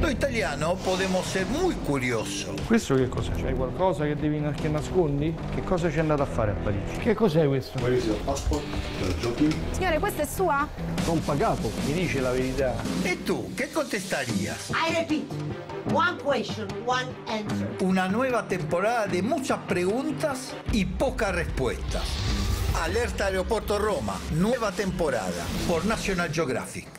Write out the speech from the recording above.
Lo italiano podemos ser muy curioso. Questo che cos'è? c'è? qualcosa che devi che nascondi? Che cosa ci è andato a fare a Parigi? Che cos'è questo? Signore, questa è sua? Non pagato, mi dice la verità. E tu, che contestarías? I repeat, one question, one answer. Una nueva temporada de muchas preguntas y pocas respuestas. Alerta Aeropuerto Roma, nueva temporada por National Geographic.